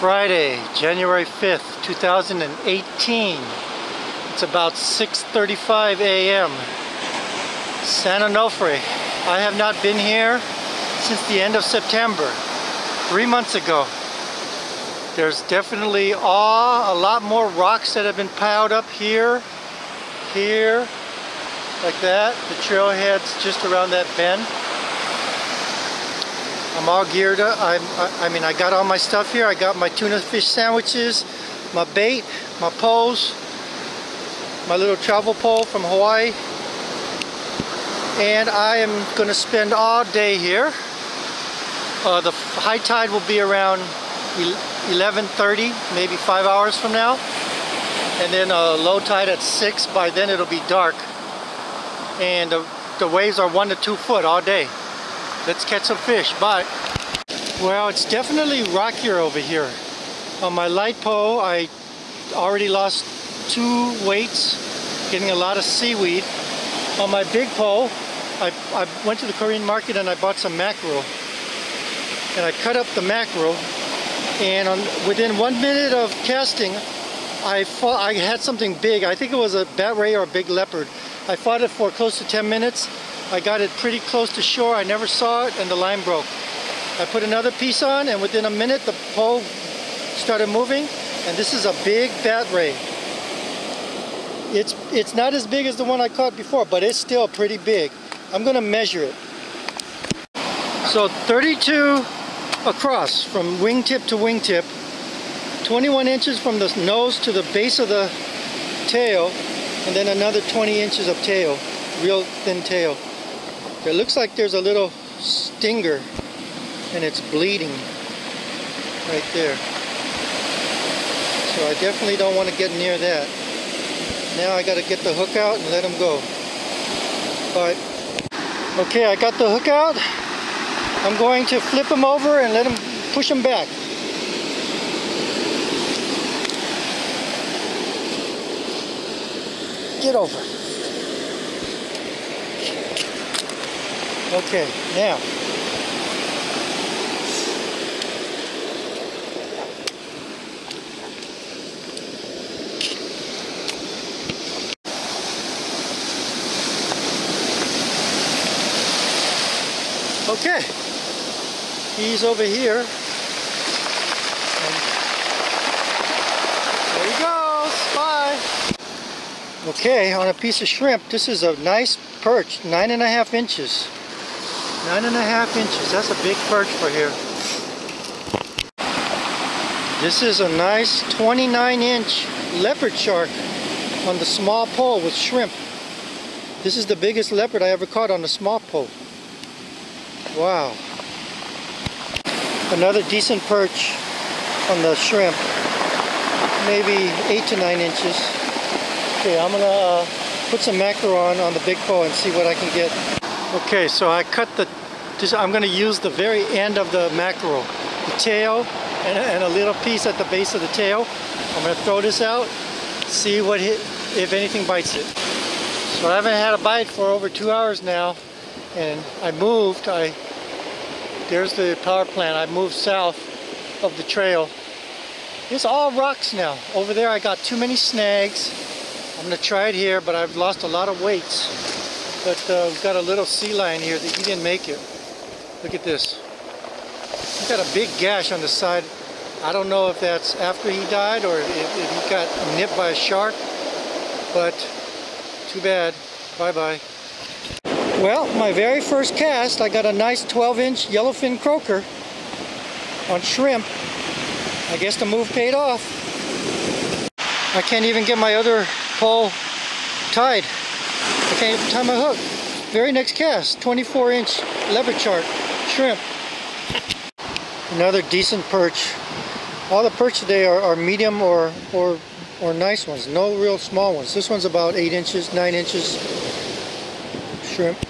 Friday, January 5th, 2018. It's about 6.35 a.m. San Onofre. I have not been here since the end of September, three months ago. There's definitely all, a lot more rocks that have been piled up here, here, like that. The trailhead's just around that bend. I'm all geared up. I'm, I, I mean, I got all my stuff here. I got my tuna fish sandwiches, my bait, my poles, my little travel pole from Hawaii. And I am going to spend all day here. Uh, the high tide will be around 11.30, maybe five hours from now. And then a low tide at six. By then it'll be dark. And the, the waves are one to two foot all day let's catch some fish. Bye. Well, it's definitely rockier over here. On my light pole, I already lost two weights, getting a lot of seaweed. On my big pole, I, I went to the Korean market and I bought some mackerel. And I cut up the mackerel, and on, within one minute of casting, I fought, I had something big. I think it was a bat ray or a big leopard. I fought it for close to 10 minutes I got it pretty close to shore. I never saw it and the line broke. I put another piece on and within a minute the pole started moving and this is a big bat ray. It's, it's not as big as the one I caught before, but it's still pretty big. I'm gonna measure it. So 32 across from wingtip to wingtip, 21 inches from the nose to the base of the tail, and then another 20 inches of tail, real thin tail. It looks like there's a little stinger and it's bleeding right there. So I definitely don't want to get near that. Now I got to get the hook out and let him go. But, okay, I got the hook out. I'm going to flip him over and let him push him back. Get over. Okay, now. Okay, he's over here. there he goes, bye. Okay, on a piece of shrimp, this is a nice perch, nine and a half inches. Nine and a half inches. That's a big perch for here. This is a nice 29 inch leopard shark on the small pole with shrimp. This is the biggest leopard I ever caught on the small pole. Wow. Another decent perch on the shrimp. Maybe eight to nine inches. Okay, I'm gonna uh, put some mackerel on on the big pole and see what I can get. Okay, so I cut the, I'm going to use the very end of the mackerel, the tail and, and, a little piece at the base of the tail. I'm going to throw this out, see what hit, if anything bites it. So I haven't had a bite for over two hours now and I moved, I, there's the power plant, I moved south of the trail. It's all rocks now. Over there I got too many snags. I'm to try it here, but I've lost a lot of weights. But uh, we've got a little sea lion here that he didn't make it. Look at this. He's got a big gash on the side. I don't know if that's after he died or if, if he got nipped by a shark. But too bad. Bye-bye. Well, my very first cast, I got a nice 12-inch yellowfin croaker on shrimp. I guess the move paid off. I can't even get my other pole tied. Even tie my hook. Very next cast, 24 inch leopard shark, shrimp. Another decent perch. All the perch today are, are medium or, or, or nice ones, no real small ones. This one's about 8 inches, 9 inches shrimp.